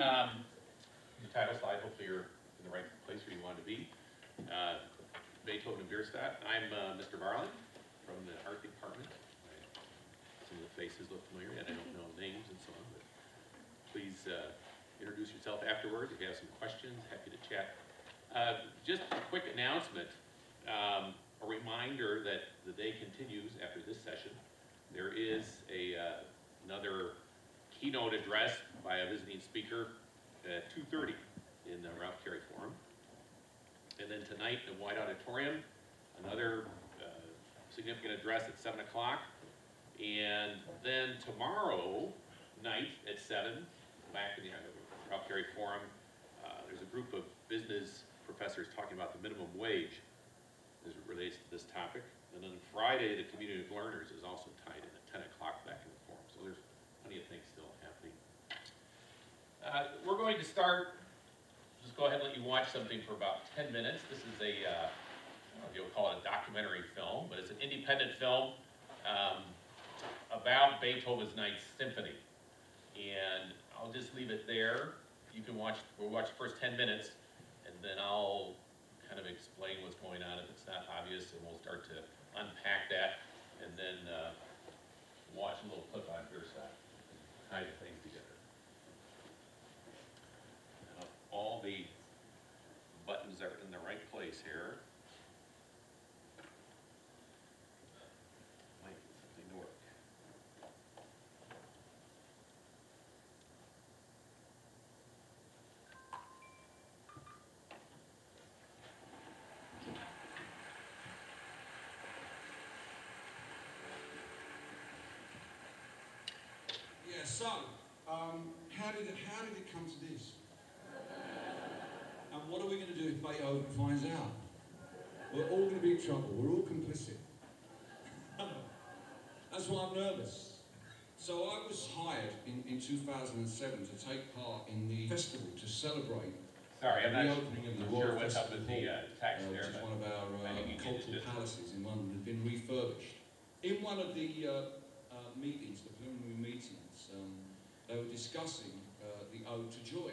Um, the title slide, hopefully you're in the right place where you want to be. Uh, Beethoven and Bierstadt. I'm uh, Mr. Varland from the art department. Some of the faces look familiar, and I don't know names and so on, but please uh, introduce yourself afterwards. If you have some questions, happy to chat. Uh, Just a quick announcement, um, a reminder that the day continues after this session. There is a, uh, another keynote address by a visiting speaker at two thirty in the Ralph Carey Forum. And then tonight in the White Auditorium, another uh, significant address at seven o'clock. And then tomorrow night at seven, back in the uh, Ralph Carey Forum, uh, there's a group of business professors talking about the minimum wage as it relates to this topic. And then Friday, the community of learners is also tied in at ten o'clock back in the forum. So there's plenty of things. Uh, we're going to start, just go ahead and let you watch something for about ten minutes. This is a, uh, I don't know if you'll call it a documentary film, but it's an independent film, um, about Beethoven's Ninth Symphony. And I'll just leave it there. You can watch, we'll watch the first ten minutes, and then I'll kind of explain what's going on if it's not obvious, and we'll start to unpack that, and then, uh, watch a little clip on your side, tie the things together. Uh, All the buttons are in the right place here. Might get something to work. Yeah, so, um, how did it, how did it come to this? And what are we going to do if Beethoven finds out? We're all going to be in trouble. We're all complicit. That's why I'm nervous. So I was hired in, in 2007 to take part in the festival to celebrate Sorry, I'm the not opening of the sure Royal up Festival with the uh, text uh, there, which is one of our uh, think you can cultural palaces in London, that had been refurbished. In one of the uh, uh, meetings, the preliminary um, they were discussing uh, the Ode to Joy.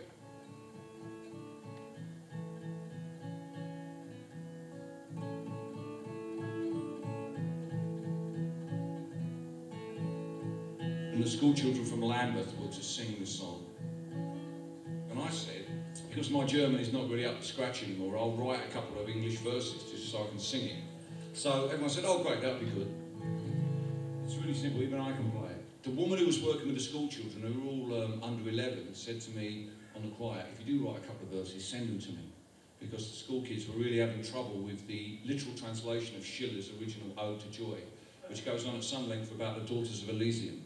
And the school children from Lambeth were to sing the song. And I said, because my German is not really up to scratch anymore, I'll write a couple of English verses just so I can sing it. So everyone said, oh great, that'll be good. It's really simple, even I can. The woman who was working with the school children, who were all um, under 11, said to me on the quiet, if you do write a couple of verses, send them to me. Because the school kids were really having trouble with the literal translation of Schiller's original Ode to Joy, which goes on at some length about the Daughters of Elysium,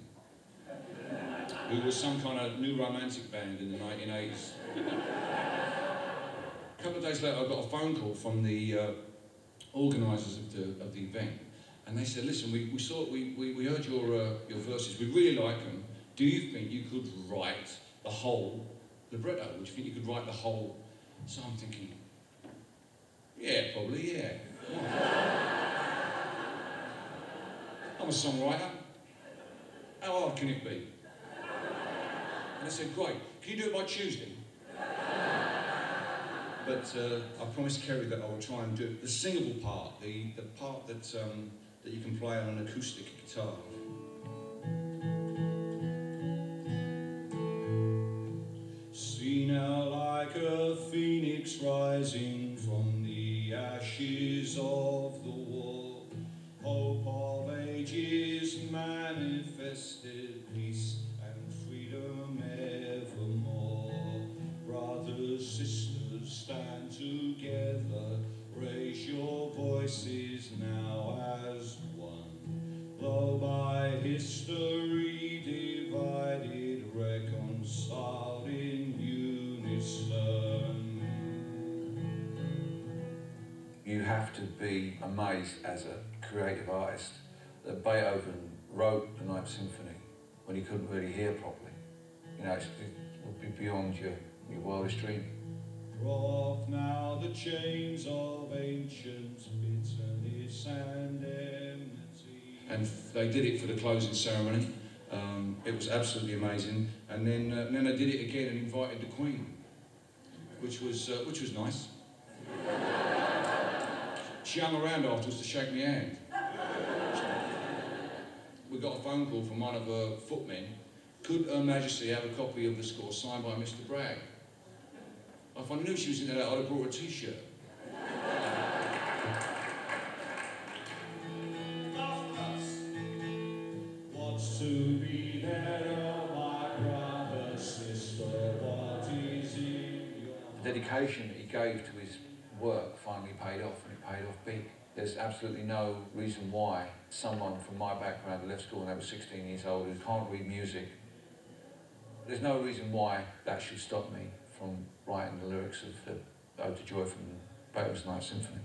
who was some kind of new romantic band in the 1980s. A couple of days later, I got a phone call from the uh, organisers of the, of the event, and they said, listen, we, we saw, we, we, we heard your, uh, your verses, we really like them. Do you think you could write the whole libretto? Would you think you could write the whole? So I'm thinking, yeah, probably, yeah. I'm a songwriter. How hard can it be? And I said, great, can you do it by Tuesday? But uh, I promised Kerry that I would try and do. The singable part, the, the part that, um, that you can play on an acoustic guitar. See now like a phoenix rising really hear properly. You know, it would be beyond your, your wildest dream. Off now the chains of ancient bitterness and enmity. And they did it for the closing ceremony. Um, it was absolutely amazing. And then, uh, and then I did it again and invited the Queen, which was, uh, which was nice. she hung around afterwards to shake my hand. We got a phone call from one of her footmen. Could Her Majesty have a copy of the score signed by Mr. Bragg? If I knew she was in that, I'd have brought a t-shirt. What's to be there, oh my brother, sister, what is in your The dedication that he gave to his work finally paid off, and it paid off big. There's absolutely no reason why someone from my background who left school when they were 16 years old who can't read music, there's no reason why that should stop me from writing the lyrics of the Ode to Joy from Beethoven's Ninth Symphony.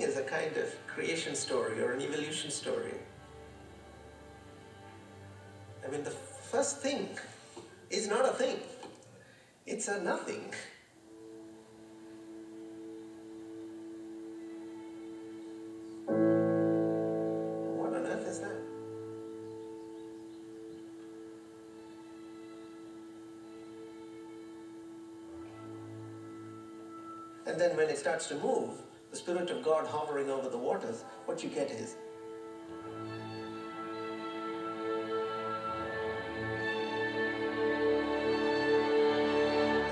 Is a kind of creation story or an evolution story. I mean, the first thing is not a thing, it's a nothing. What on earth is that? And then when it starts to move, the Spirit of God hovering over the waters, what you get is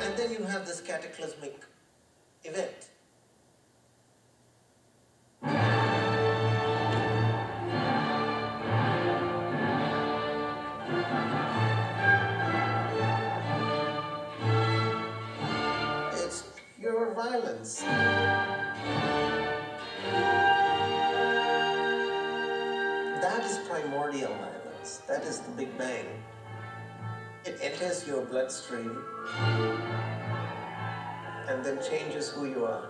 And then you have this cataclysmic Big Bang. It enters your bloodstream and then changes who you are.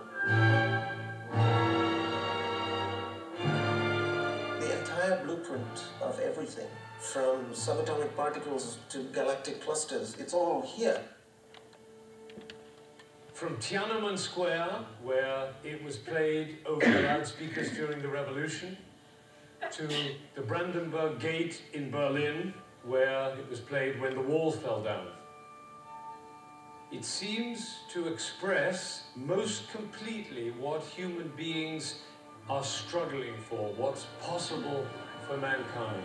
The entire blueprint of everything, from subatomic particles to galactic clusters, it's all here. From Tiananmen Square, where it was played over the loudspeakers during the revolution, to the Brandenburg Gate in Berlin, where it was played when the wall fell down. It seems to express most completely what human beings are struggling for, what's possible for mankind.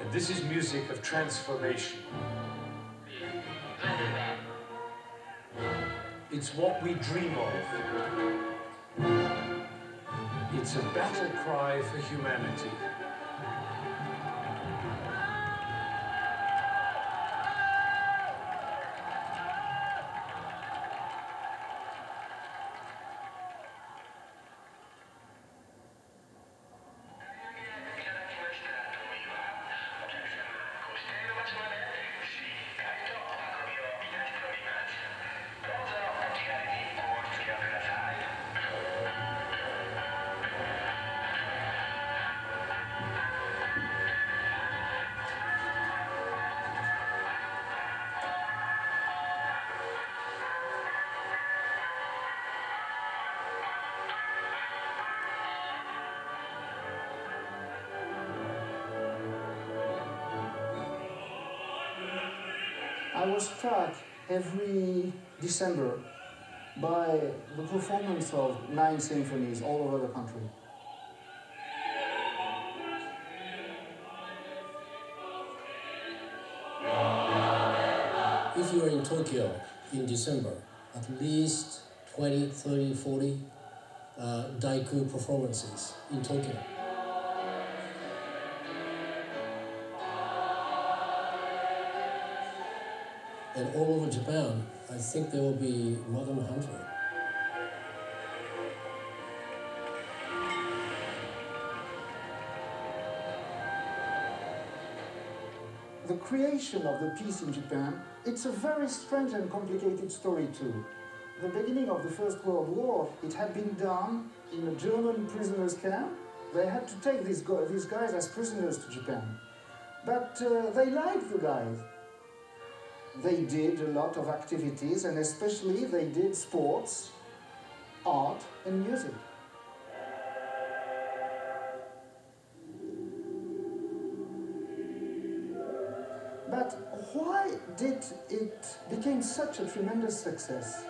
And this is music of transformation. It's what we dream of. It's a battle cry for humanity. Struck every December by the performance of nine symphonies all over the country. If you are in Tokyo in December, at least 20, 30, 40 uh, Daiku performances in Tokyo. And all over Japan, I think there will be more than 100. The creation of the peace in Japan, it's a very strange and complicated story too. The beginning of the First World War, it had been done in a German prisoners camp. They had to take these, these guys as prisoners to Japan. But uh, they liked the guys. They did a lot of activities and especially they did sports, art and music. But why did it become such a tremendous success?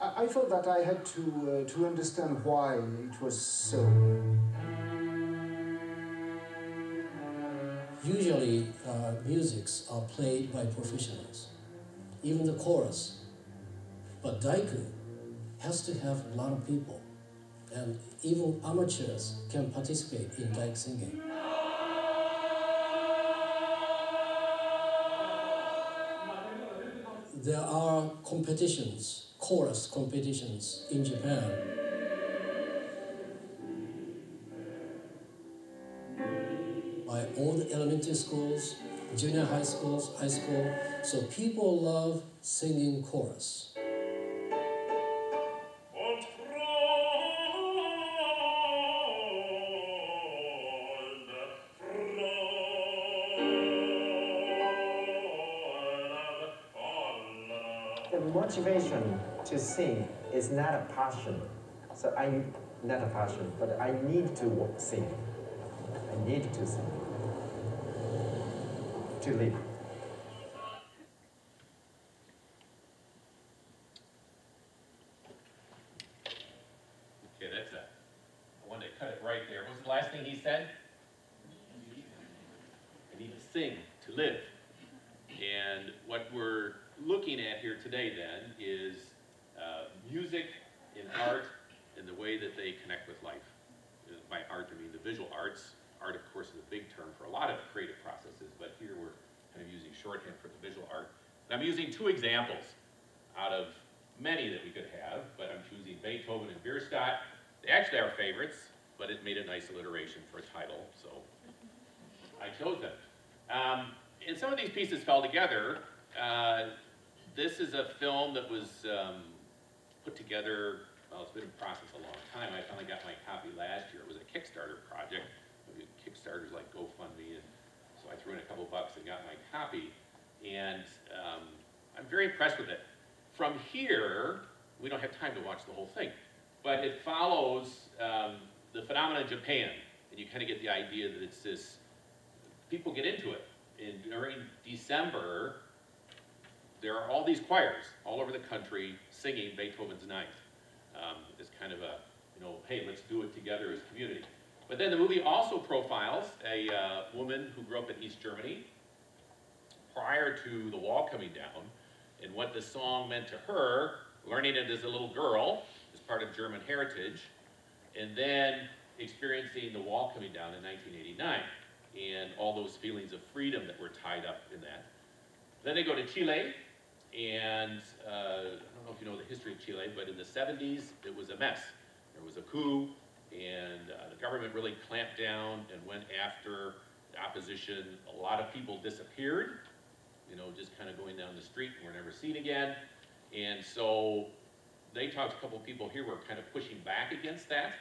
I, I thought that I had to, uh, to understand why it was so. Usually, uh, musics are played by professionals, even the chorus. But daiku has to have a lot of people, and even amateurs can participate in daiku singing. There are competitions, chorus competitions in Japan. All the elementary schools, junior high schools, high school. So people love singing chorus. The motivation to sing is not a passion. So I, not a passion, but I need to sing. I need to sing. To live. Okay, that's a, I wanted to cut it right there. What was the last thing he said? I need to sing to live. And what we're looking at here today then is uh, music and art and the way that they connect with life. Uh, By art, I mean the visual arts. Art, of course, is a big term for a lot of creative processes, but here we're kind of using shorthand for the visual art. And I'm using two examples out of many that we could have, but I'm choosing Beethoven and Bierstadt. They actually are favorites, but it made a nice alliteration for a title, so I chose them. Um, and some of these pieces fell together. Uh, this is a film that was um, put together, well, it's been in process a long time. I finally got my copy last year. It was a Kickstarter project. Kickstarter's like GoFundMe, and so I threw in a couple bucks and got my copy. And um, I'm very impressed with it. From here, we don't have time to watch the whole thing, but it follows um, the phenomenon in Japan, and you kind of get the idea that it's this, people get into it. And during December, there are all these choirs all over the country singing Beethoven's Ninth. Um, it's kind of a, you know, hey, let's do it together as a community. But then the movie also profiles a uh, woman who grew up in East Germany prior to the wall coming down and what this song meant to her, learning it as a little girl, as part of German heritage, and then experiencing the wall coming down in 1989 and all those feelings of freedom that were tied up in that. Then they go to Chile, and uh, I don't know if you know the history of Chile, but in the 70s, it was a mess. There was a coup, and uh, the government really clamped down and went after the opposition. A lot of people disappeared, you know, just kind of going down the street and were never seen again. And so they talked to a couple of people here were kind of pushing back against that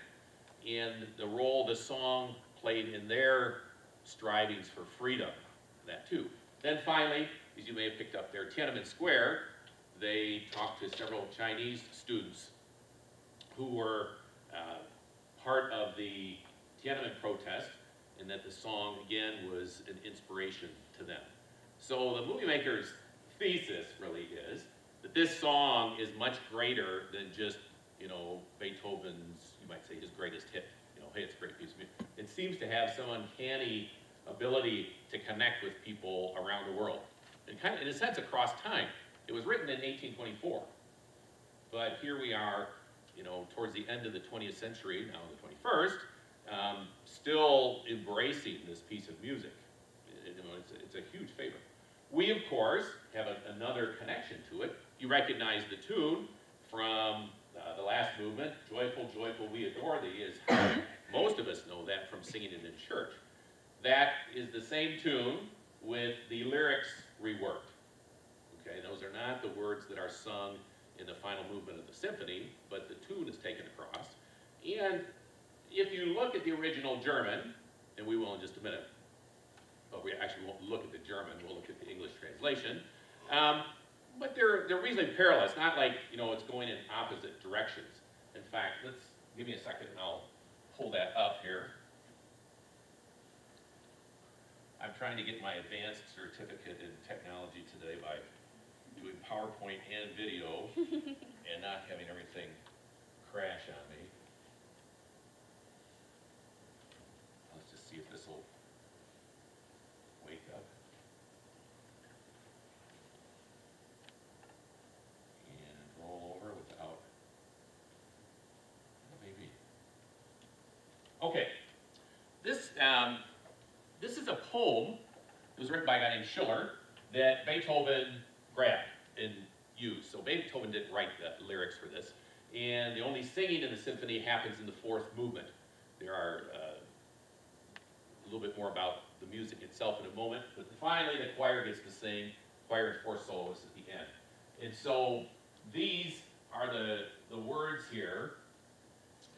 and the role the song played in their strivings for freedom, that too. Then finally, as you may have picked up there, Tiananmen Square, they talked to several Chinese students who were uh, part of the Tiananmen protest, and that the song, again, was an inspiration to them. So the movie maker's thesis really is that this song is much greater than just, you know, Beethoven's, you might say, his greatest hit. You know, hey, it's a great piece of music. It seems to have some uncanny ability to connect with people around the world. And kind of, in a sense, across time. It was written in 1824. But here we are, you know, towards the end of the 20th century, now the 21st, um, still embracing this piece of music. You know, it's, it's a huge favorite. We, of course, have a- another connection to it. You recognize the tune from uh, the last movement, Joyful, Joyful, We Adore Thee, is how most of us know that from singing it in church. That is the same tune with the lyrics reworked. Okay, those are not the words that are sung in the final movement of the symphony, but the tune is taken across. And if you look at the original German, and we will in just a minute, but we actually won't look at the German, we'll look at the English translation. Um, but they're, they're reasonably parallel. It's not like, you know, it's going in opposite directions. In fact, let's, give me a second and I'll pull that up here. I'm trying to get my advanced certificate in technology today by doing PowerPoint and video and not having everything crash on me. Let's just see if this will wake up. And roll over without, maybe. Okay, this, um, this is a poem, it was written by a guy named Schiller, that Beethoven grabbed and used. So Beethoven didn't write the lyrics for this. And the only singing in the symphony happens in the fourth movement. There are uh, a little bit more about the music itself in a moment, but finally the choir gets to sing, choir and four soloists at the end. And so these are the, the words here.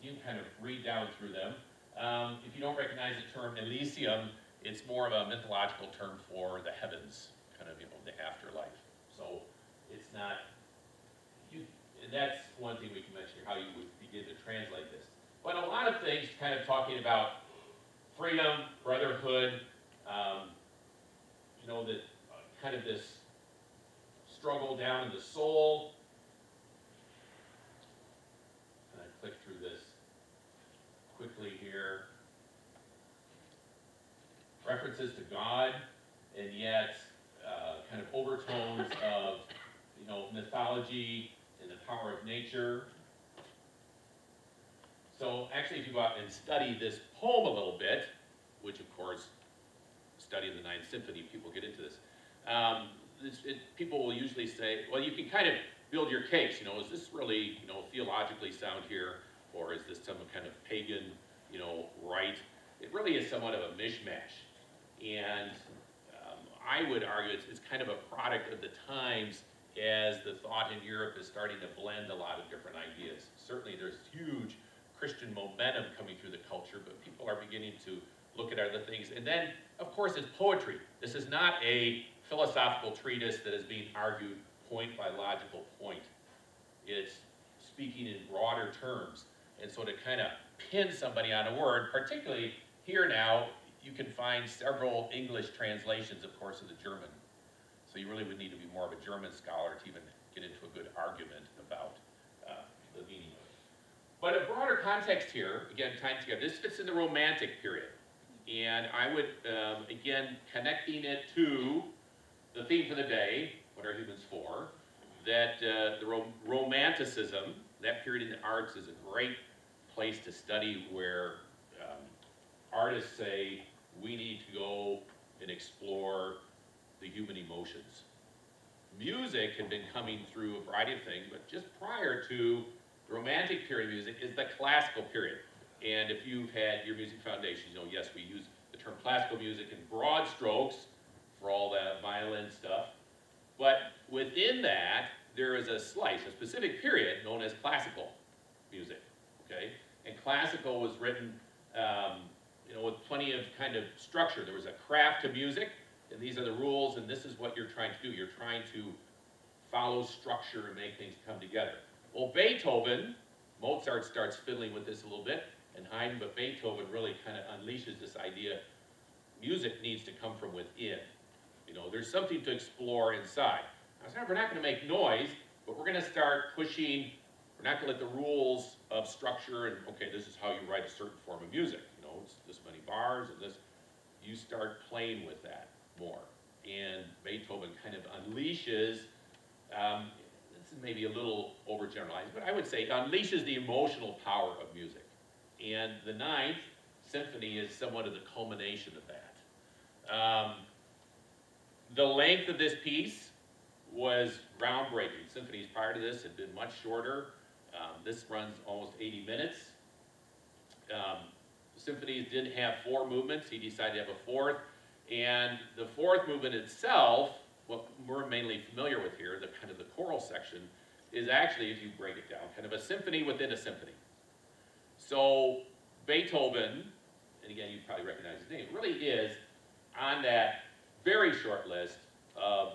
You can kind of read down through them. Um, if you don't recognize the term Elysium, it's more of a mythological term for the heavens, kind of, you know, the afterlife. So it's not, you, and that's one thing we can mention here, how you would begin to translate this. But a lot of things kind of talking about freedom, brotherhood, um, you know, that uh, kind of this struggle down in the soul. And I click through this quickly here. References to God, and yet uh, kind of overtones of, you know, mythology and the power of nature. So actually, if you go out and study this poem a little bit, which of course, study the Ninth Symphony, people get into this. Um, it, people will usually say, well, you can kind of build your case. You know, is this really, you know, theologically sound here, or is this some kind of pagan, you know, rite? It really is somewhat of a mishmash, and um, I would argue it's, it's kind of a product of the times as the thought in Europe is starting to blend a lot of different ideas. Certainly, there's huge Christian momentum coming through the culture, but people are beginning to look at other things. And then, of course, it's poetry. This is not a philosophical treatise that is being argued point by logical point. It's speaking in broader terms. And so to kind of pin somebody on a word, particularly here now, you can find several English translations, of course, of the German. So you really would need to be more of a German scholar to even get into a good argument about uh, the meaning. But a broader context here, again, tying together, this fits in the Romantic period. And I would, um, again, connecting it to the theme for the day, what are humans for, that uh, the rom Romanticism, that period in the arts is a great place to study where um, artists say we need to go and explore the human emotions. Music had been coming through a variety of things, but just prior to the Romantic period music is the classical period. And if you've had your music foundation, you know, yes, we use the term classical music in broad strokes for all that violin stuff. But within that, there is a slice, a specific period known as classical music, okay? And classical was written, um, know, with plenty of kind of structure. There was a craft to music, and these are the rules, and this is what you're trying to do. You're trying to follow structure and make things come together. Well, Beethoven, Mozart starts fiddling with this a little bit, and Haydn, but Beethoven really kind of unleashes this idea music needs to come from within. You know, there's something to explore inside. Said, we're not going to make noise, but we're going to start pushing, we're not going to let the rules of structure and, okay, this is how you write a certain form of music. This many bars and this, you start playing with that more. And Beethoven kind of unleashes, um, this is maybe a little overgeneralized, but I would say unleashes the emotional power of music. And the ninth symphony is somewhat of the culmination of that. Um, the length of this piece was groundbreaking. Symphonies prior to this had been much shorter. Um, this runs almost 80 minutes. Um, symphonies did have four movements. He decided to have a fourth. And the fourth movement itself, what we're mainly familiar with here, the kind of the choral section, is actually, if you break it down, kind of a symphony within a symphony. So Beethoven, and again, you probably recognize his name, really is on that very short list of,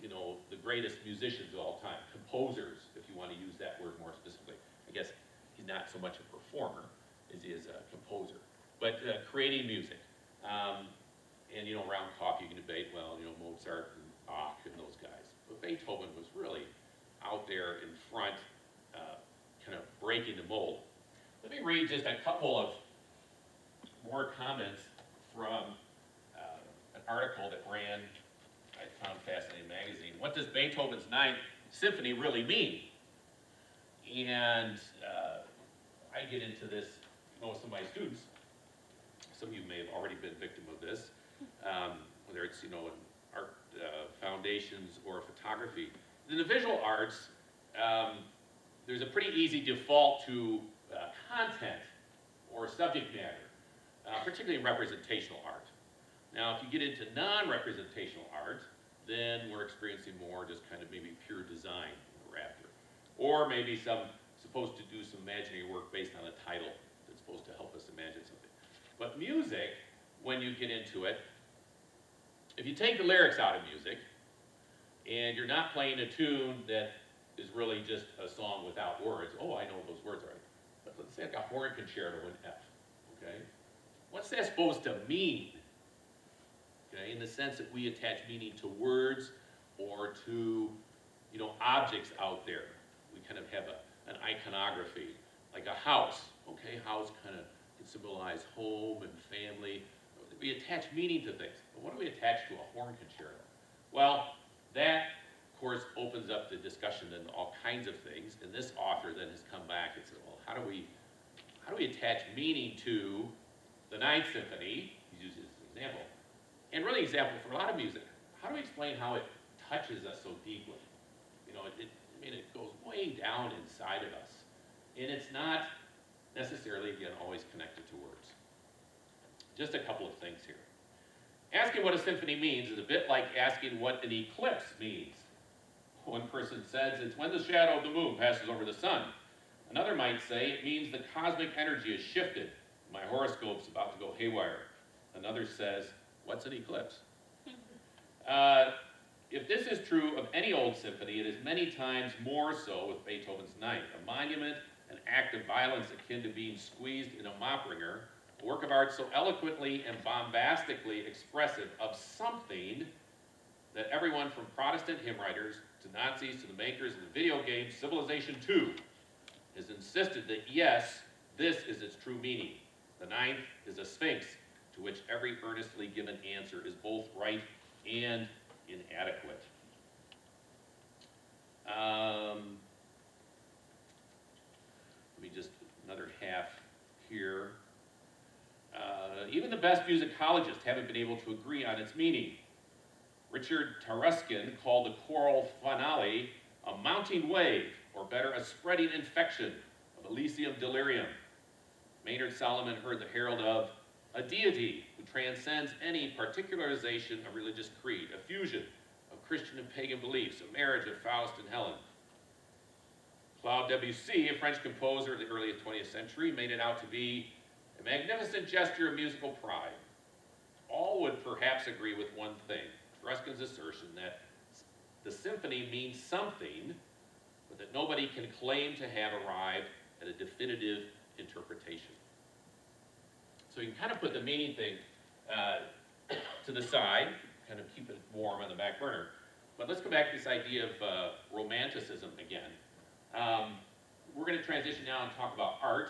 you know, the greatest musicians of all time, composers, if you want to use that word more specifically. I guess he's not so much a performer as he is a composer, but uh, creating music. Um, and, you know, around coffee, you can debate, well, you know, Mozart and Bach and those guys. But Beethoven was really out there in front, uh, kind of breaking the mold. Let me read just a couple of more comments from uh, an article that ran, I found fascinating magazine. What does Beethoven's Ninth Symphony really mean? And uh, I get into this, most of my students, some of you may have already been victim of this, um, whether it's, you know, in art uh, foundations or photography. In the visual arts, um, there's a pretty easy default to uh, content or subject matter, uh, particularly in representational art. Now, if you get into non-representational art, then we're experiencing more just kind of maybe pure design we're after. Or maybe some, supposed to do some imaginary work based on a title supposed to help us imagine something. But music, when you get into it, if you take the lyrics out of music, and you're not playing a tune that is really just a song without words, oh, I know those words already. But let's say like a horn concerto in F, okay? What's that supposed to mean? Okay, in the sense that we attach meaning to words or to, you know, objects out there. We kind of have a, an iconography, like a house, okay? House kind of can symbolize home and family. We attach meaning to things. But what do we attach to a horn concerto? Well, that, of course, opens up the discussion in all kinds of things. And this author then has come back and said, well, how do we, how do we attach meaning to the Ninth Symphony? He uses this example. And really example for a lot of music. How do we explain how it touches us so deeply? You know, it, it, I mean, it goes way down inside of us. And it's not necessarily, again, always connected to words. Just a couple of things here. Asking what a symphony means is a bit like asking what an eclipse means. One person says it's when the shadow of the moon passes over the sun. Another might say it means the cosmic energy is shifted. My horoscope's about to go haywire. Another says, what's an eclipse? Uh, if this is true of any old symphony, it is many times more so with Beethoven's Ninth, a monument, an act of violence akin to being squeezed in a mop wringer, a work of art so eloquently and bombastically expressive of something that everyone from Protestant hymn writers to Nazis to the makers of the video game Civilization 2 has insisted that yes, this is its true meaning. The ninth is a sphinx to which every earnestly given answer is both right and inadequate. Um, just, another half here. Uh, even the best musicologists haven't been able to agree on its meaning. Richard Taruskin called the choral finale a mounting wave, or better, a spreading infection of Elysium delirium. Maynard Solomon heard the herald of a deity who transcends any particularization of religious creed, a fusion of Christian and pagan beliefs, a marriage of Faust and Helen. Claude Debussy, a French composer of the early 20th century, made it out to be a magnificent gesture of musical pride. All would perhaps agree with one thing, Taruskin's assertion that the symphony means something, but that nobody can claim to have arrived at a definitive interpretation. So you can kind of put the meaning thing uh, to the side, kind of keep it warm on the back burner. But let's go back to this idea of uh, romanticism again. Um, we're going to transition now and talk about art,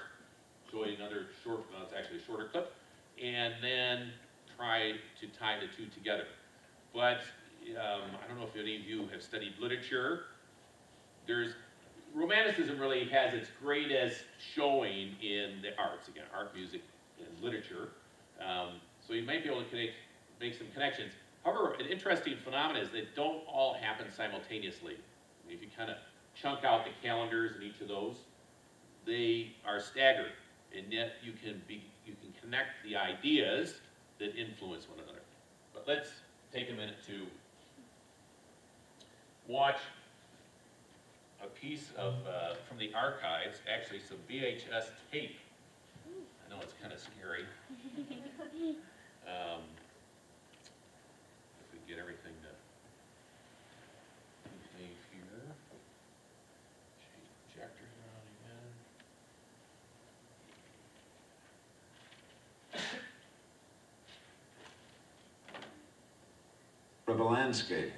show you another short, well, it's actually a shorter clip, and then try to tie the two together. But um, I don't know if any of you have studied literature. There's Romanticism really has its greatest showing in the arts, again, art, music, and literature. Um, so you might be able to connect, make some connections. However, an interesting phenomenon is they don't all happen simultaneously. If you kind of chunk out the calendars in each of those, they are staggered, and yet you can be, you can connect the ideas that influence one another. But let's take a minute to watch a piece of, uh, from the archives, actually some VHS tape. I know it's kind of scary. Um, if we get everything to behave here. Change projectors around again. Landscape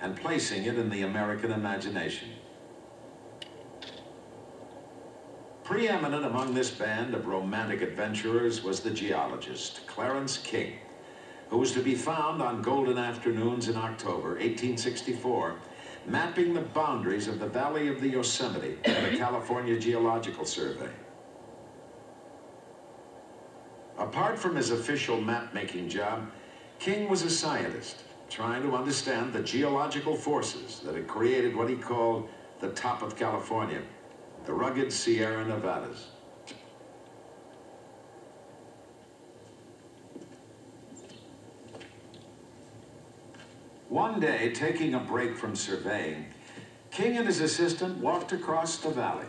and placing it in the American imagination. Preeminent among this band of romantic adventurers was the geologist, Clarence King, who was to be found on golden afternoons in October 1864, mapping the boundaries of the Valley of the Yosemite for the California Geological Survey. Apart from his official map-making job, King was a scientist, trying to understand the geological forces that had created what he called the top of California, the rugged Sierra Nevadas. One day, taking a break from surveying, King and his assistant walked across the valley,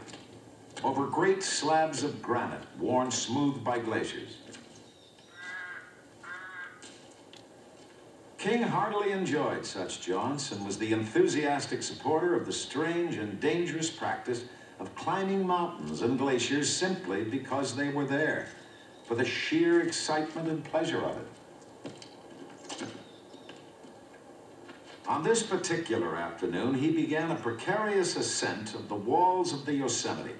over great slabs of granite worn smooth by glaciers. King heartily enjoyed such jaunts and was the enthusiastic supporter of the strange and dangerous practice of climbing mountains and glaciers simply because they were there, for the sheer excitement and pleasure of it. On this particular afternoon, he began a precarious ascent of the walls of the Yosemite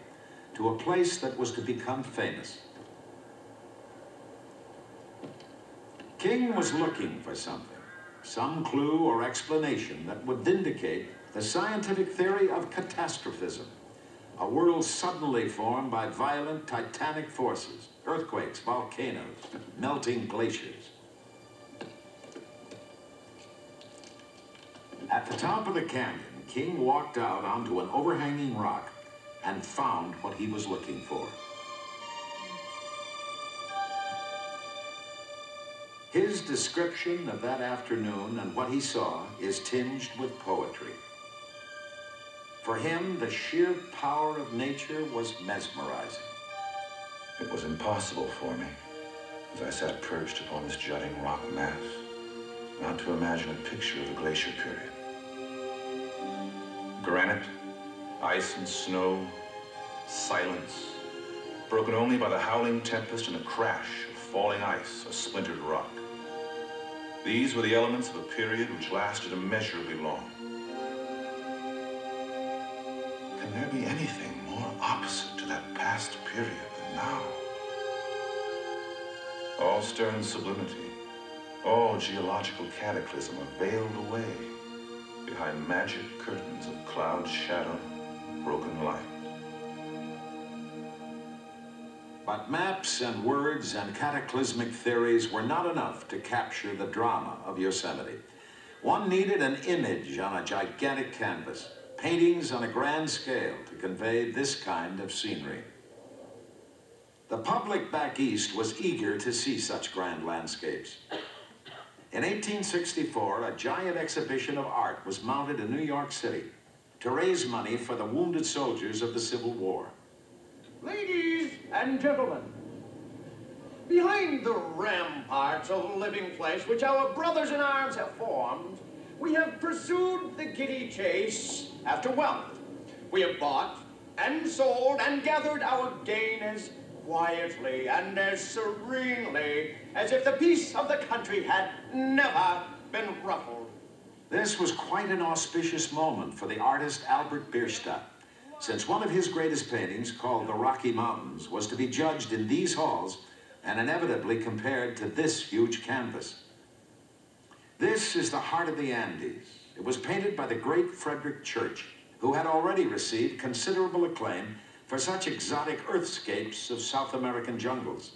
to a place that was to become famous. King was looking for something some clue or explanation that would vindicate the scientific theory of catastrophism, a world suddenly formed by violent titanic forces, earthquakes, volcanoes, melting glaciers. At the top of the canyon, King walked out onto an overhanging rock and found what he was looking for. His description of that afternoon and what he saw is tinged with poetry. For him, the sheer power of nature was mesmerizing. It was impossible for me, as I sat perched upon this jutting rock mass, not to imagine a picture of the glacier period. Granite, ice and snow, silence, broken only by the howling tempest and the crash of falling ice or splintered rock. These were the elements of a period which lasted immeasurably long. Can there be anything more opposite to that past period than now? All stern sublimity, all geological cataclysm are veiled away behind magic curtains of cloud shadow, broken light. But maps and words and cataclysmic theories were not enough to capture the drama of Yosemite. One needed an image on a gigantic canvas, paintings on a grand scale to convey this kind of scenery. The public back east was eager to see such grand landscapes. In 1864, a giant exhibition of art was mounted in New York City to raise money for the wounded soldiers of the Civil War. Ladies and gentlemen, behind the ramparts of living flesh which our brothers in arms have formed, we have pursued the giddy chase after wealth. We have bought and sold and gathered our gain as quietly and as serenely as if the peace of the country had never been ruffled. This was quite an auspicious moment for the artist Albert Bierstadt, since one of his greatest paintings, called The Rocky Mountains, was to be judged in these halls and inevitably compared to this huge canvas. This is the heart of the Andes. It was painted by the great Frederic Church, who had already received considerable acclaim for such exotic earthscapes of South American jungles.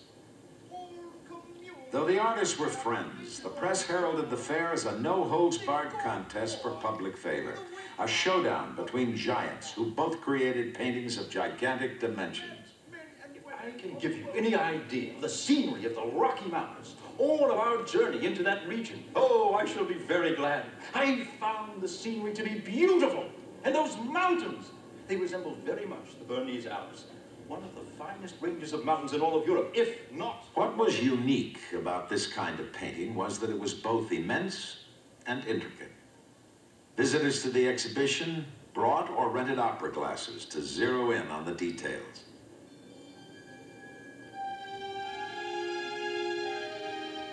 Though the artists were friends, the press heralded the fair as a no-holds-barred contest for public favor. A showdown between giants who both created paintings of gigantic dimensions. I can give you any idea of the scenery of the Rocky Mountains, all of our journey into that region, oh, I shall be very glad. I found the scenery to be beautiful, and those mountains, they resemble very much the Bernese Alps, one of the finest ranges of mountains in all of Europe, if not. What was unique about this kind of painting was that it was both immense and intricate. Visitors to the exhibition brought or rented opera glasses to zero in on the details.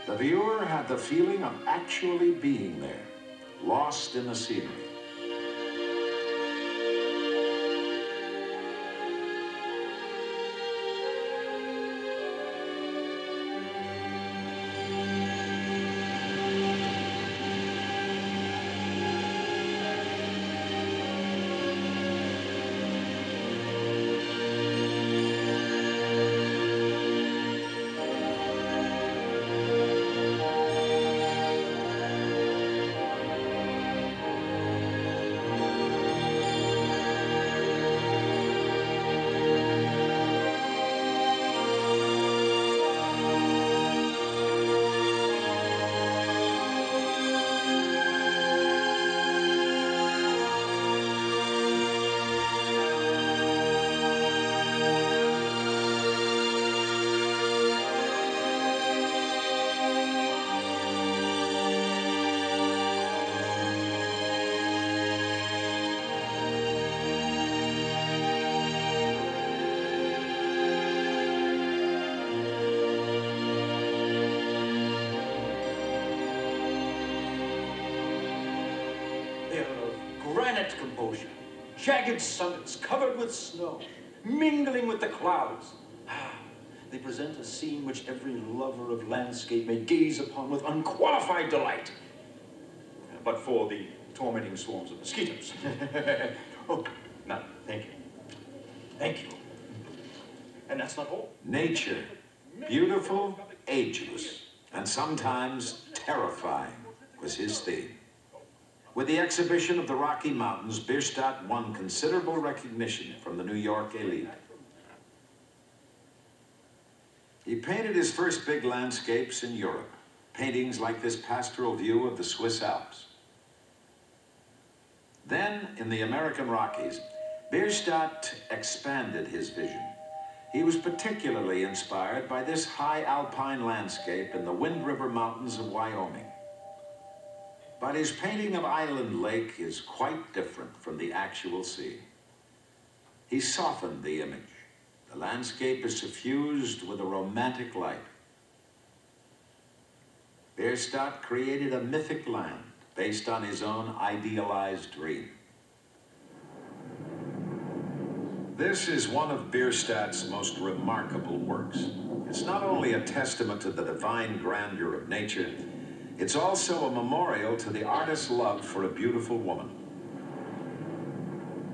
The viewer had the feeling of actually being there, lost in the scenery. Jagged summits covered with snow, mingling with the clouds. Ah, they present a scene which every lover of landscape may gaze upon with unqualified delight. But for the tormenting swarms of mosquitoes. oh, no, Thank you. Thank you. And that's not all. Nature, beautiful, ageless, and sometimes terrifying, was his theme. With the exhibition of the Rocky Mountains, Bierstadt won considerable recognition from the New York elite. He painted his first big landscapes in Europe, paintings like this pastoral view of the Swiss Alps. Then, in the American Rockies, Bierstadt expanded his vision. He was particularly inspired by this high alpine landscape in the Wind River Mountains of Wyoming. But his painting of Island Lake is quite different from the actual scene. He softened the image. The landscape is suffused with a romantic light. Bierstadt created a mythic land based on his own idealized dream. This is one of Bierstadt's most remarkable works. It's not only a testament to the divine grandeur of nature, it's also a memorial to the artist's love for a beautiful woman.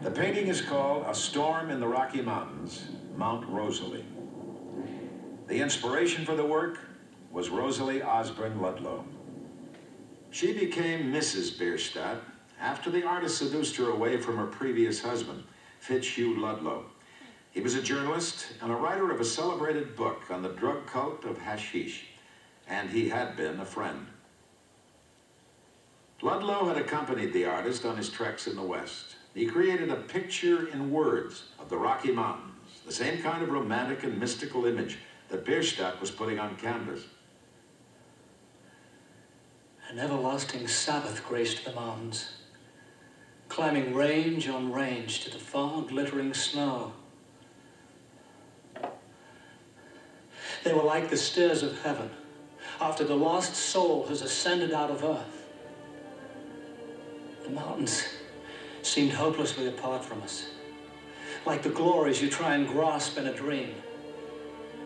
The painting is called A Storm in the Rocky Mountains, Mount Rosalie. The inspiration for the work was Rosalie Osborne Ludlow. She became Mrs. Bierstadt after the artist seduced her away from her previous husband, Fitzhugh Ludlow. He was a journalist and a writer of a celebrated book on the drug cult of hashish, and he had been a friend. Ludlow had accompanied the artist on his treks in the West. He created a picture in words of the Rocky Mountains, the same kind of romantic and mystical image that Bierstadt was putting on canvas. An everlasting Sabbath graced the mountains, climbing range on range to the far glittering snow. They were like the stairs of heaven after the lost soul has ascended out of earth. Mountains seemed hopelessly apart from us, like the glories you try and grasp in a dream.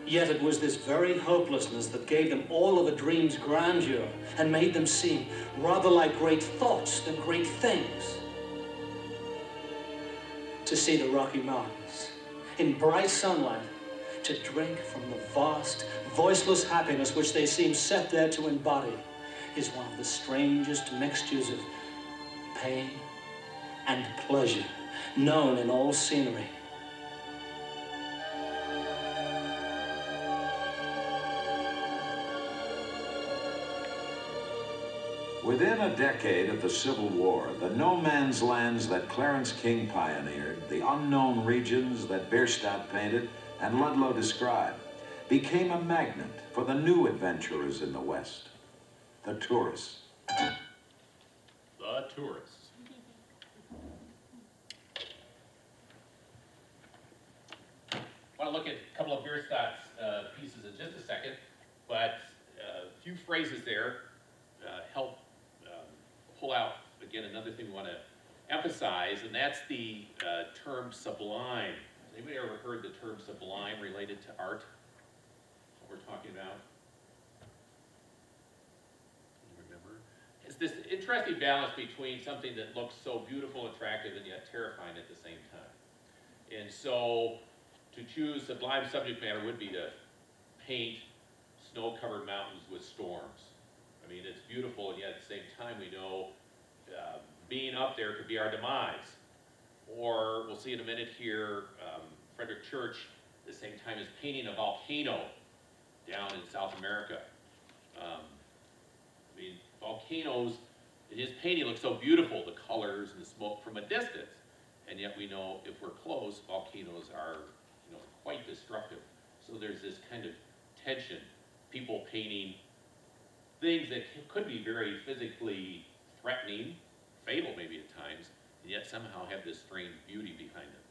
Yet it was this very hopelessness that gave them all of a dream's grandeur and made them seem rather like great thoughts than great things. To see the Rocky Mountains in bright sunlight, to drink from the vast, voiceless happiness which they seem set there to embody is one of the strangest mixtures of pain and pleasure known in all scenery. Within a decade of the Civil War, the no man's lands that Clarence King pioneered, the unknown regions that Bierstadt painted and Ludlow described, became a magnet for the new adventurers in the West, the tourists. The tourists. Want to look at a couple of Bierstadt's uh, pieces in just a second, but uh, a few phrases there uh, help um, pull out, again, another thing we want to emphasize, and that's the uh, term sublime. Has anybody ever heard the term sublime related to art? What we're talking about? Remember? It's this interesting balance between something that looks so beautiful, attractive, and yet terrifying at the same time. And so, to choose sublime subject matter would be to paint snow-covered mountains with storms. I mean, it's beautiful, and yet at the same time, we know uh, being up there could be our demise. Or, we'll see in a minute here, um, Frederic Church, at the same time, is painting a volcano down in South America. Um, I mean, volcanoes, in his painting, look so beautiful, the colors and the smoke from a distance. And yet we know if we're close, volcanoes are, quite destructive. So there's this kind of tension, people painting things that could be very physically threatening, fatal maybe at times, and yet somehow have this strange beauty behind them.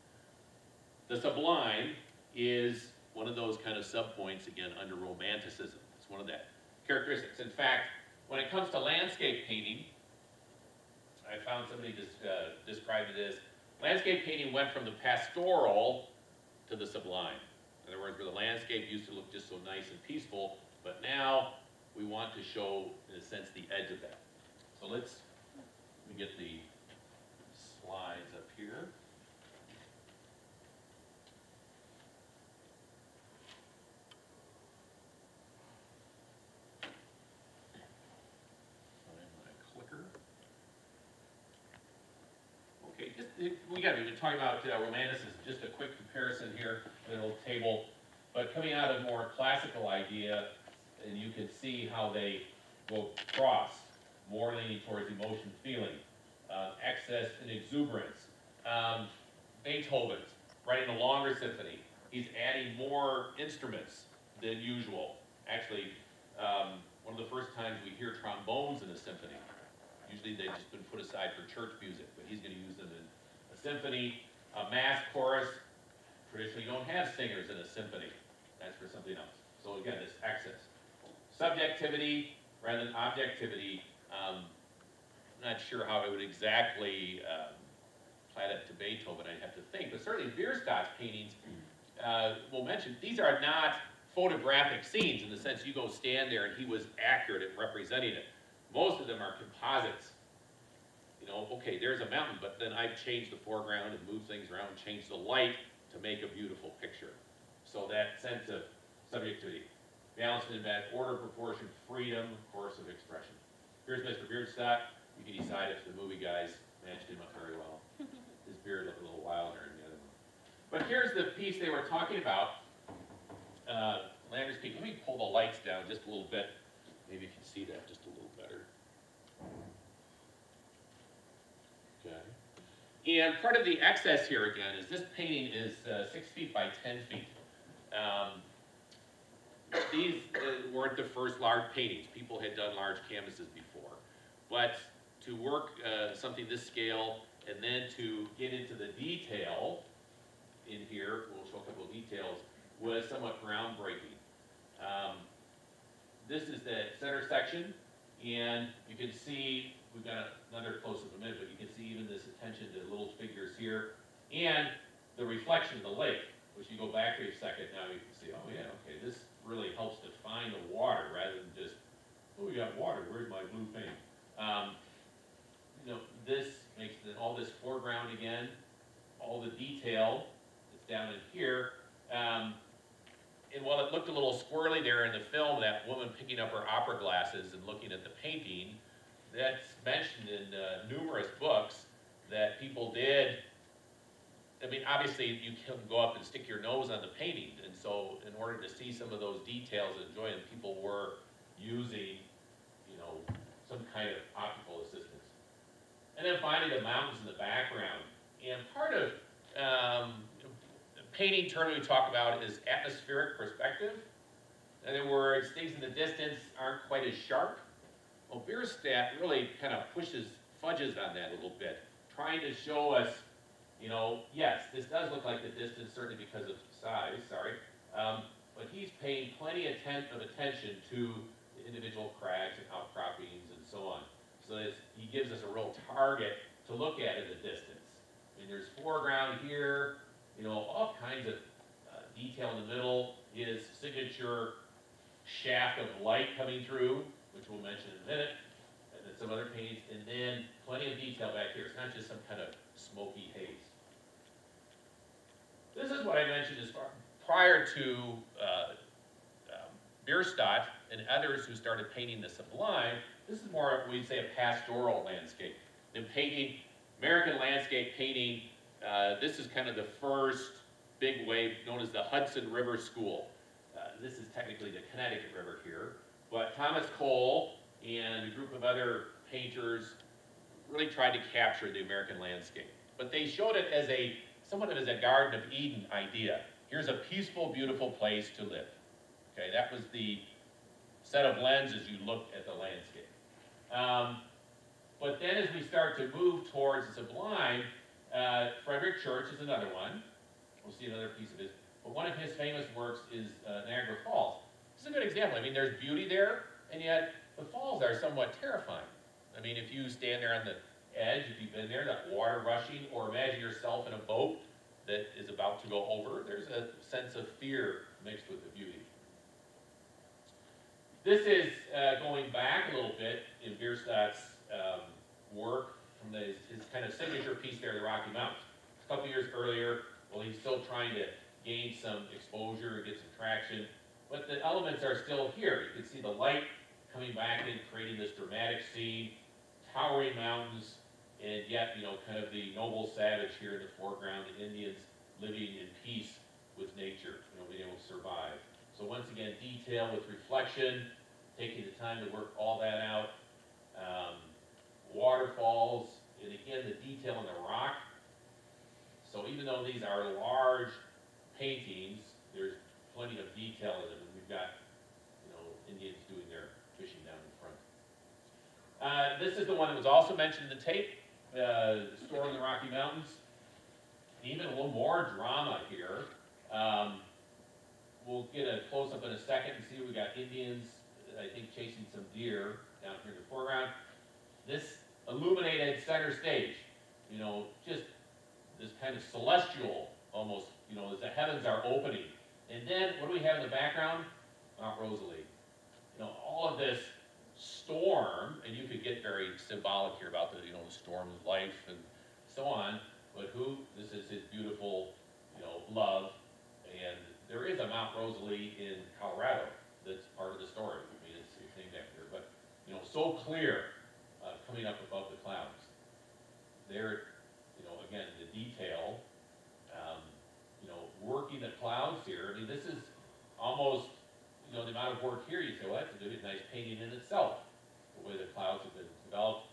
The sublime is one of those kind of subpoints, again, under romanticism. It's one of that characteristics. In fact, when it comes to landscape painting, I found somebody des- uh, described it as, landscape painting went from the pastoral to the sublime. In other words, where the landscape used to look just so nice and peaceful, but now we want to show, in a sense, the edge of that. So let's, let me get the slides up here. Find my clicker. Okay, just, we've been talking about uh, just a quick comparison here, a little table. But coming out of more classical idea, and you can see how they go cross, more leaning towards emotion, feeling, uh, excess and exuberance. Um, Beethoven's writing a longer symphony, he's adding more instruments than usual. Actually, um, one of the first times we hear trombones in a symphony. Usually they've just been put aside for church music, but he's in a symphony, a mass chorus. Traditionally, you don't have singers in a symphony. That's for something else. So again, this excess. Subjectivity rather than objectivity, um, not sure how I would exactly, um, apply that to Beethoven, I'd have to think, but certainly Bierstadt's paintings, uh, will mention, these are not photographic scenes in the sense you go stand there and he was accurate at representing it. Most of them are composites. Know, okay, there's a mountain, but then I've changed the foreground and moved things around, changed the light to make a beautiful picture. So that sense of subjectivity, balance and that order, proportion, freedom, course, of expression. Here's Mr. Bierstadt. You can decide if the movie guys matched him up very well. His beard looked a little wilder in the other one. But here's the piece they were talking about. Uh, Lander's Peak. Let me pull the lights down just a little bit. Maybe you can see that just a little better. Okay. And part of the excess here again is this painting is uh, six feet by 10 feet. Um, these uh, weren't the first large paintings. People had done large canvases before. But to work uh, something this scale and then to get into the detail in here, we'll show a couple of details, was somewhat groundbreaking. Um, this is the center section, and you can see, we've got another close-up minute, but you can see even this attention to little figures here, and the reflection of the lake, which you go back a second, now you can see, oh yeah, okay, this really helps define the water rather than just, oh, we got water, where's my blue paint? Um, you know, this makes the, all this foreground again, all the detail that's down in here. Um, and while it looked a little squirrely there in the film, that woman picking up her opera glasses and looking at the painting, that's mentioned in uh, numerous books that people did. I mean, obviously, you can go up and stick your nose on the painting, and so in order to see some of those details and enjoy them, people were using, you know, some kind of optical assistance. And then finally, the mountains in the background. And part of um, painting term we talk about is atmospheric perspective. In other words, things in the distance aren't quite as sharp. Well, really kind of pushes, fudges on that a little bit, trying to show us, you know, yes, this does look like the distance, certainly because of size, sorry, um, but he's paying plenty of attention to the individual crags and outcroppings and so on. So he gives us a real target to look at in the distance. And there's foreground here, you know, all kinds of uh, detail in the middle, his signature shaft of light coming through, which we'll mention in a minute, and then some other paintings, and then plenty of detail back here. It's not just some kind of smoky haze. This is what I mentioned as far, prior to uh, um, Bierstadt and others who started painting the sublime, this is more, we'd say, a pastoral landscape. In painting, American landscape painting, uh, this is kind of the first big wave known as the Hudson River School. Uh, this is technically the Connecticut River here, but Thomas Cole and a group of other painters really tried to capture the American landscape. But they showed it as a, somewhat of as a Garden of Eden idea. Here's a peaceful, beautiful place to live. Okay, that was the set of lenses you looked at the landscape. Um, but then as we start to move towards the sublime, uh, Frederic Church is another one. We'll see another piece of his. But one of his famous works is uh, Niagara Falls. This is a good example. I mean, there's beauty there, and yet the falls are somewhat terrifying. I mean, if you stand there on the edge, if you've been there, that water rushing, or imagine yourself in a boat that is about to go over, there's a sense of fear mixed with the beauty. This is uh, going back a little bit in Bierstadt's um, work from the, his kind of signature piece there, the Rocky Mountains. A couple years earlier, well, he's still trying to gain some exposure, get some traction, but the elements are still here. You can see the light coming back in, creating this dramatic scene, towering mountains, and yet, you know, kind of the noble savage here in the foreground, the Indians living in peace with nature, you know, being able to survive. So once again, detail with reflection, taking the time to work all that out. Um, waterfalls, and again, the detail in the rock. So even though these are large paintings, there's plenty of detail in. And we've got, you know, Indians doing their fishing down in front. Uh, this is the one that was also mentioned in the tape, uh, Storm in the Rocky Mountains. Even a little more drama here. Um, we'll get a close-up in a second and see we got Indians, I think, chasing some deer down here in the foreground. This illuminated center stage, you know, just this kind of celestial almost, you know, as the heavens are opening. And then what do we have in the background? Mount Rosalie. You know, all of this storm, and you could get very symbolic here about the, you know, the storm of life and so on, but who, this is his beautiful, you know, love, and there is a Mount Rosalie in Colorado that's part of the story. I mean, it's, it's named after, but, you know, so clear, uh, coming up above the clouds. There, you know, again, the detail, working the clouds here, I mean, this is almost, you know, the amount of work here, you say, well, that's a nice painting in itself, the way the clouds have been developed.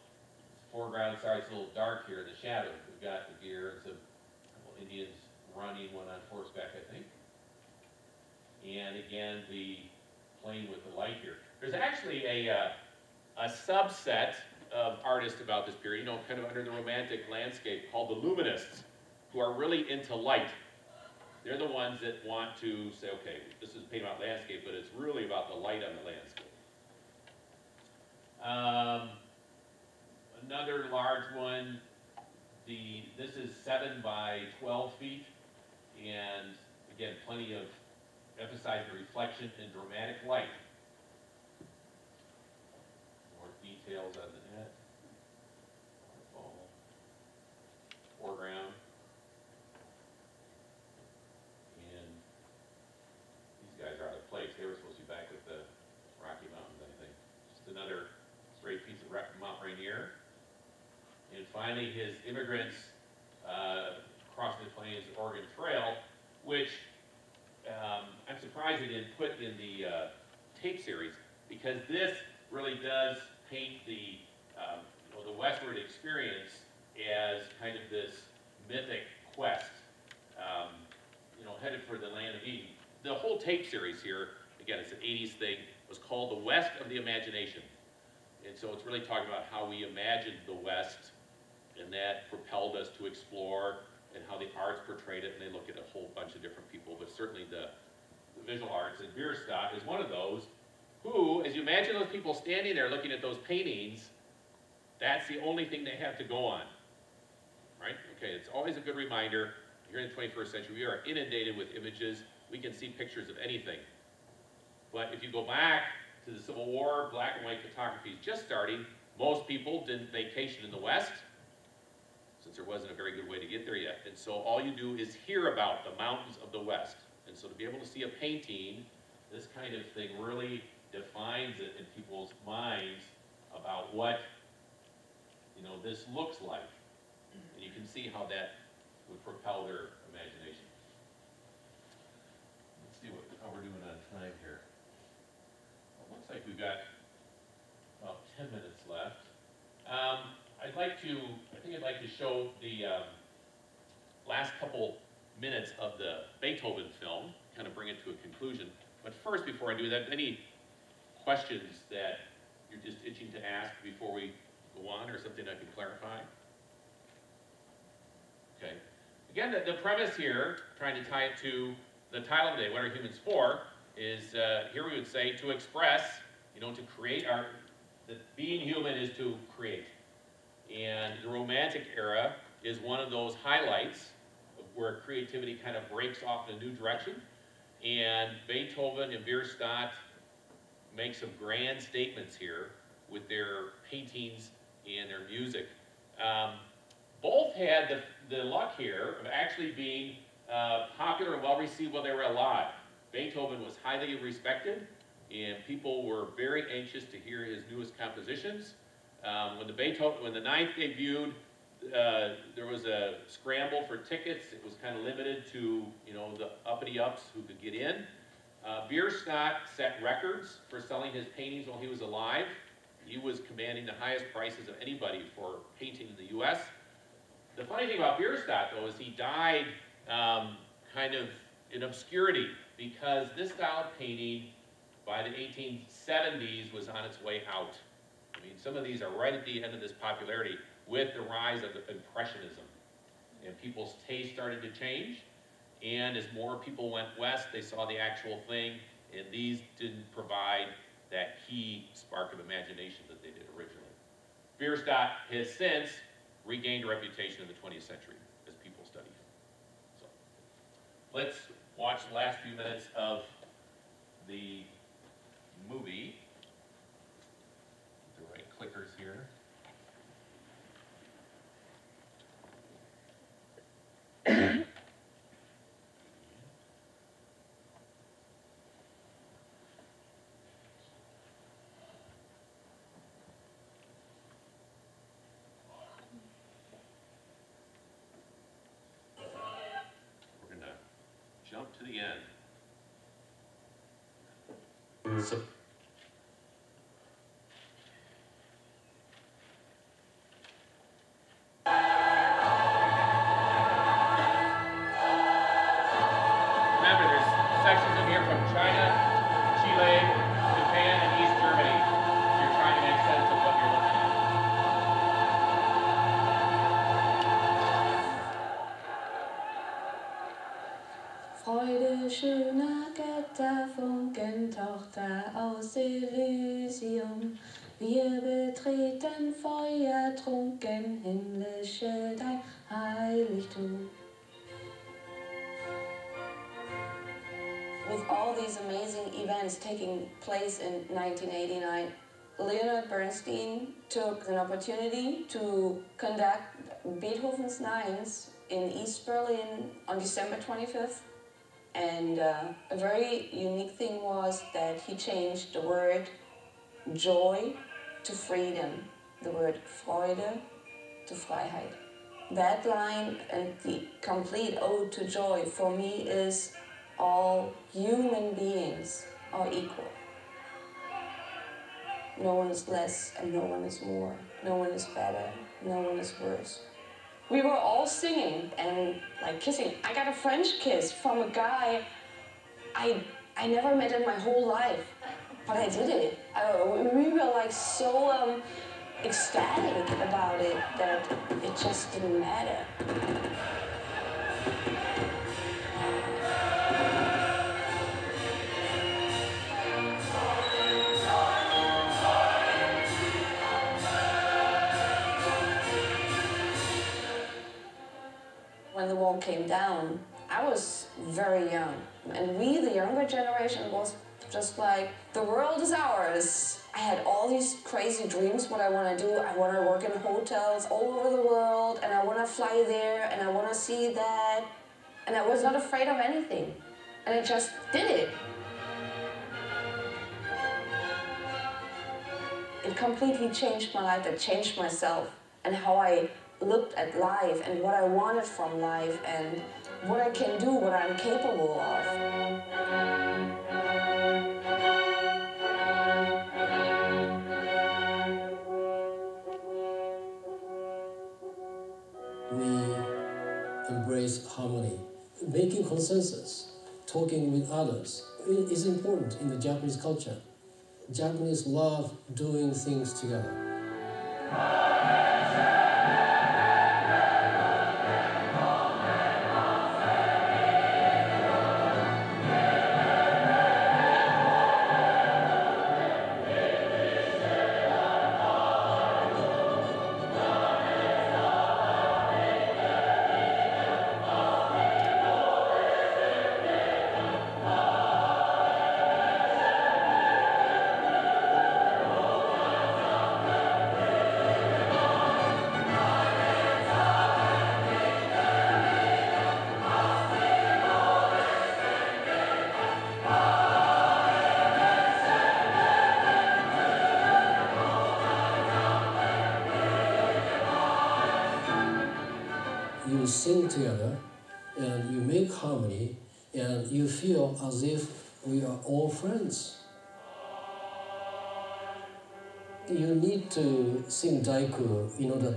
Foreground, sorry, it's a little dark here in the shadows. We've got the deer and some Indians running, one on horseback, I think. And again, the playing with the light here. There's actually a, uh, a subset of artists about this period, you know, kind of under the romantic landscape called the Luminists, who are really into light. They're the ones that want to say, okay, this is painting about landscape, but it's really about the light on the landscape. Um, another large one, the, this is seven by 12 feet, and again, plenty of emphasizing reflection and dramatic light. More details on the net. Waterfall. Foreground. And these guys Rainier. Finally, his immigrants uh, crossing the Plains Oregon Trail, which um, I'm surprised we didn't put in the uh, tape series because this really does paint the um, know, the westward experience as kind of this mythic quest, um, you know, headed for the land of Eden. The whole tape series here, again, it's an 80s thing, was called The West of the Imagination. And so it's really talking about how we imagined the West and that propelled us to explore and how the arts portrayed it, and they look at a whole bunch of different people, but certainly the, the visual arts, and Bierstadt is one of those, who, as you imagine those people standing there looking at those paintings, that's the only thing they have to go on, right? Okay, it's always a good reminder, here in the 21st century, we are inundated with images, we can see pictures of anything. But if you go back to the Civil War, black and white photography is just starting, most people didn't vacation in the West, since there wasn't a very good way to get there yet. And so all you do is hear about the mountains of the West. And so to be able to see a painting, this kind of thing really defines it in people's minds about what, you know, this looks like. And you can see how that would propel their imagination. Let's see what, how we're doing on time here. Well, looks like we've got about ten minutes left. Um, I'd like to, think I'd like to show the um, last couple minutes of the Beethoven film, kind of bring it to a conclusion. But first, before I do that, any questions that you're just itching to ask before we go on, or something I can clarify? Okay. Again, the, the premise here, trying to tie it to the title of the day, What Are Humans For, is uh, here we would say to express, you know, to create our, that being human is to create. And the Romantic era is one of those highlights where creativity kind of breaks off in a new direction. And Beethoven and Bierstadt make some grand statements here with their paintings and their music. Um, both had the, the luck here of actually being uh, popular and well received while they were alive. Beethoven was highly respected, and people were very anxious to hear his newest compositions. Um, when the Beethoven, when the ninth debuted, uh, there was a scramble for tickets. It was kind of limited to you know the uppity ups who could get in. Uh, Bierstadt set records for selling his paintings while he was alive. He was commanding the highest prices of anybody for painting in the U.S. The funny thing about Bierstadt, though, is he died um, kind of in obscurity because this style of painting by the 1870s was on its way out. Mean, some of these are right at the end of this popularity with the rise of Impressionism. And people's taste started to change. And as more people went west, they saw the actual thing, and these didn't provide that key spark of imagination that they did originally. Bierstadt has since regained a reputation in the 20th century as people study. So let's watch the last few minutes of the movie. The right clickers here. We're gonna jump to the end. So, Elysium. Wir er betreten feuertrunken himmlische dein Heiligtum. With all these amazing events taking place in 1989, Leonard Bernstein took an opportunity to conduct Beethoven's Nines in East Berlin on December 25th. And uh, a very unique thing was that he changed the word joy to freedom. the word Freude to Freiheit. That line and the complete ode to joy for me is all human beings are equal. No one is less and no one is more. No one is better, no one is worse. We were all singing and like kissing. I got a French kiss from a guy I I never met in my whole life, but I did it. We were like so um, ecstatic about it that it just didn't matter. When the wall came down, I was very young. And we, the younger generation, was just like, the world is ours. I had all these crazy dreams what I want to do. I want to work in hotels all over the world, and I want to fly there, and I want to see that. And I was not afraid of anything. And I just did it. It completely changed my life. It changed myself and how I looked at life and what I wanted from life and what I can do, what I'm capable of. we embrace harmony. Making consensus, talking with others is important in the Japanese culture. Japanese love doing things together.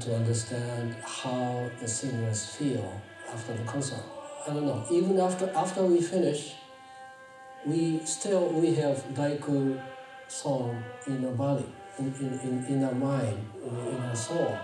To understand how the singers feel after the concert. I don't know. Even after after we finish, we still we have daiku song in our body, in, in, in, in our mind, in, in our soul.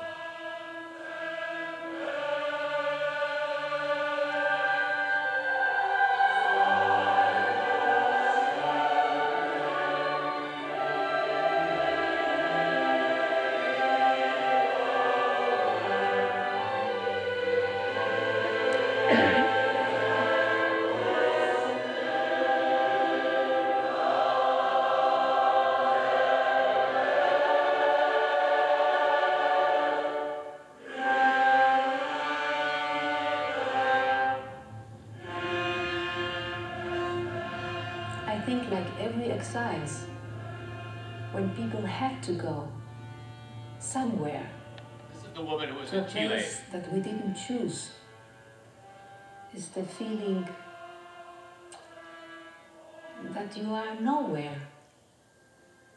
When people have to go somewhere This is the woman who was to a in Chile. place that we didn't choose, is the feeling that you are nowhere.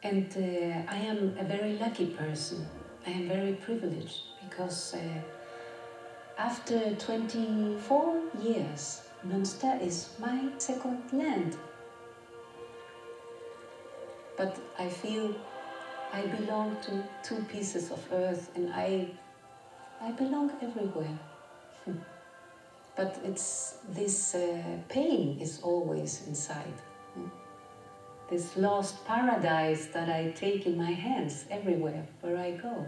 And uh, I am a very lucky person. I am very privileged because uh, after 24 years, Münster is my second land. But I feel I belong to two pieces of earth and I, I belong everywhere. but it's this uh, pain is always inside. This lost paradise that I take in my hands everywhere where I go.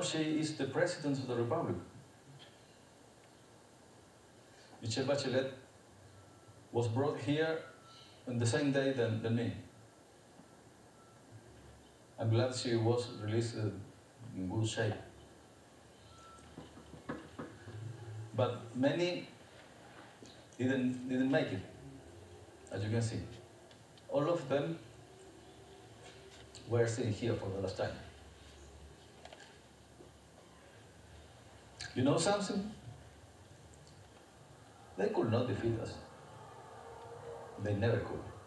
Now she is the President of the Republic. Michelle Bachelet was brought here on the same day than, than me. I'm glad she was released in good shape. But many didn't, didn't make it, as you can see. All of them were seen here for the last time. You know something? They could not defeat us. They never could.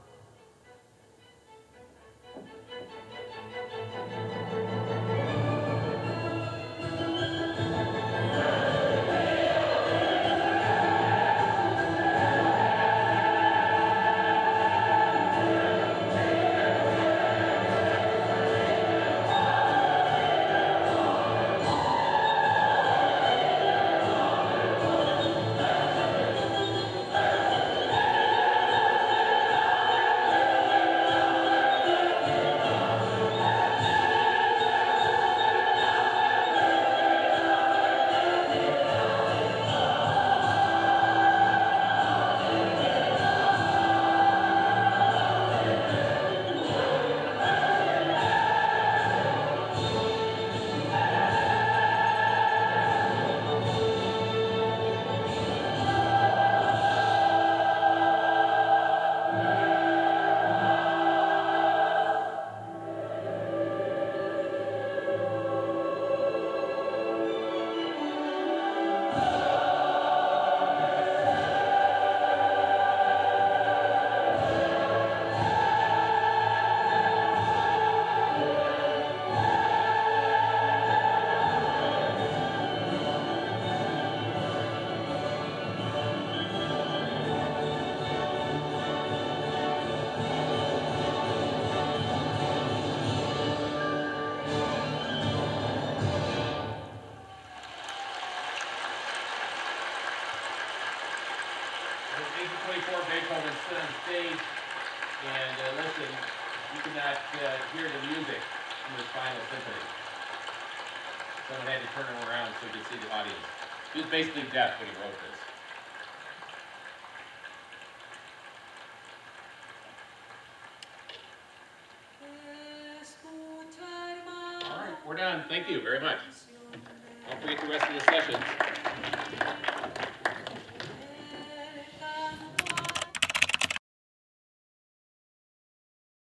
Basically deaf